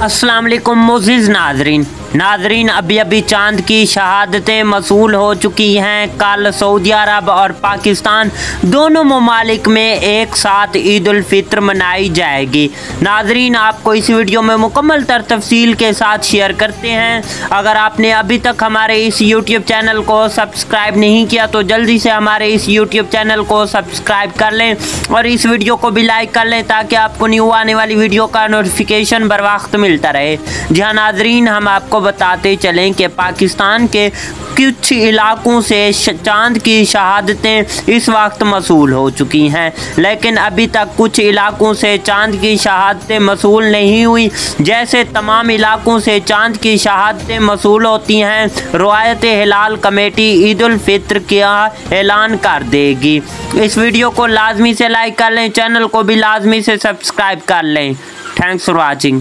वालेकुम मोजिज़ नाजरीन नाजरीन, अभी अभी चाँद की शहादतें मसूल हो चुकी हैं। कल सऊदी अरब और पाकिस्तान दोनों ममालिक में एक साथ ईद फित्र मनाई जाएगी। नाजरीन, आपको इस वीडियो में मुकम्मल तर तफसील के साथ शेयर करते हैं। अगर आपने अभी तक हमारे इस यूट्यूब चैनल को सब्सक्राइब नहीं किया तो जल्दी से हमारे इस यूट्यूब चैनल को सब्सक्राइब कर लें और इस वीडियो को भी लाइक कर लें, ताकि आपको न्यू आने वाली वीडियो का नोटिफिकेशन बर वक्त मिलता रहे। जहाँ नाजरीन, हम आपको बताते चलें कि पाकिस्तान के कुछ इलाकों से चाँद की शहादतें इस वक्त मसूल हो चुकी हैं। लेकिन अभी तक कुछ इलाकों से चाँद की शहादतें मसूल नहीं हुई। जैसे तमाम इलाकों से चाँद की शहादतें मसूल होती हैं, रवायत हिलाल कमेटी ईद का ऐलान कर देगी। इस वीडियो को लाजमी से लाइक कर लें, चैनल को भी लाजमी से सब्सक्राइब कर लें। Thanks for watching.